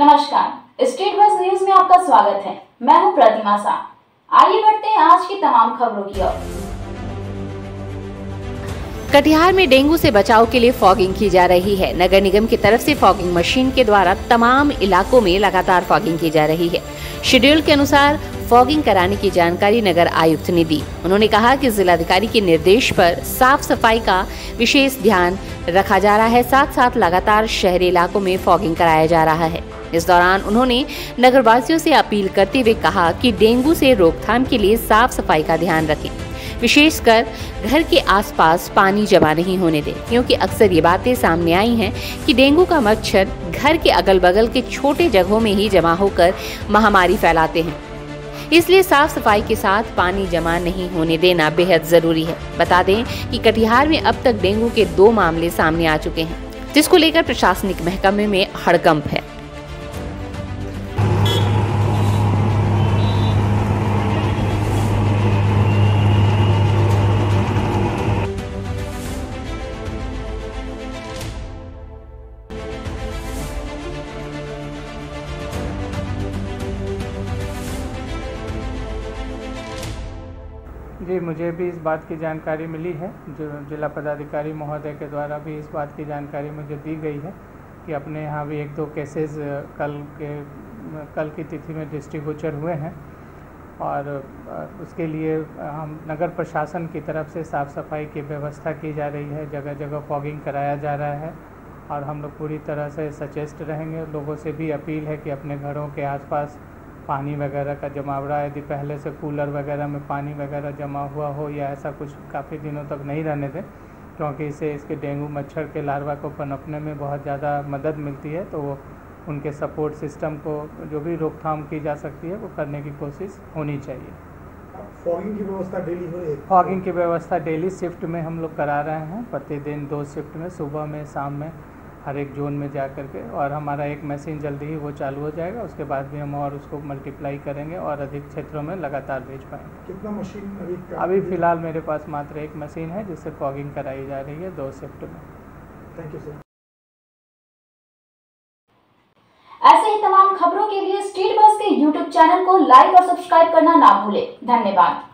नमस्कार state bus news में आपका स्वागत है। मैं हूँ प्रतिमा शाह आइए बढ़ते हैं आज की तमाम खबरों की ओर। कटिहार में डेंगू से बचाव के लिए फॉगिंग की जा रही है। नगर निगम की तरफ़ से फॉगिंग मशीन के द्वारा तमाम इलाकों में लगातार फॉगिंग की जा रही है। शेड्यूल के अनुसार फॉगिंग कराने की जानकारी नगर आयुक्त ने दी। उन्होंने कहा कि जिलाधिकारी के निर्देश पर साफ़ सफ़ाई का विशेष ध्यान रखा जा रहा है। साथ साथ लगातार शहरी इलाकों में फॉगिंग कराया जा रहा है। इस दौरान उन्होंने नगरवासियों से अपील करते हुए कहा कि डेंगू से रोकथाम के लिए साफ़ सफ़ाई का ध्यान रखें। विशेषकर घर के आसपास पानी जमा नहीं होने दें, क्योंकि अक्सर ये बातें सामने आई हैं कि डेंगू का मच्छर घर के अगल बगल के छोटे जगहों में ही जमा होकर महामारी फैलाते हैं। इसलिए साफ़ सफ़ाई के साथ पानी जमा नहीं होने देना बेहद ज़रूरी है। बता दें कि कटिहार में अब तक डेंगू के दो मामले सामने आ चुके हैं, जिसको लेकर प्रशासनिक महकमे में हड़कंप है। जी, मुझे भी इस बात की जानकारी मिली है। जो जिला पदाधिकारी महोदय के द्वारा भी इस बात की जानकारी मुझे दी गई है कि अपने यहाँ भी एक दो केसेस कल के कल की तिथि में डिस्ट्रीब्यूचर हुए हैं। और उसके लिए हम नगर प्रशासन की तरफ़ से साफ़ सफ़ाई की व्यवस्था की जा रही है। जगह जगह फॉगिंग कराया जा रहा है और हम लोग पूरी तरह से सचेस्ट रहेंगे। लोगों से भी अपील है कि अपने घरों के आसपास पानी वगैरह का जमावड़ा यदि पहले से कूलर वगैरह में पानी वगैरह जमा हुआ हो या ऐसा कुछ काफ़ी दिनों तक नहीं रहने दें क्योंकि इससे इसके डेंगू मच्छर के लार्वा को पनपने में बहुत ज़्यादा मदद मिलती है तो वो उनके सपोर्ट सिस्टम को जो भी रोकथाम की जा सकती है वो करने की कोशिश होनी चाहिए। फॉगिंग की व्यवस्था डेली हो रही है? फॉगिंग की व्यवस्था डेली शिफ्ट में हम लोग करा रहे हैं प्रतिदिन दो शिफ्ट में सुबह में शाम में। हर एक जोन में जा कर के और हमारा एक मशीन जल्दी ही वो चालू हो जाएगा उसके बाद भी हम और उसको मल्टीप्लाई करेंगे और अधिक क्षेत्रों में लगातार भेज पाएँगे। कितना मशीन अभी अभी? फ़िलहाल मेरे पास मात्र एक मशीन है जिससे फॉगिंग कराई जा रही है दो शिफ्ट में। थैंक यू सर ऐसे ही तमाम खबरों के लिए स्टेट बस के यूट्यूब चैनल को लाइक और सब्सक्राइब करना ना भूले। धन्यवाद।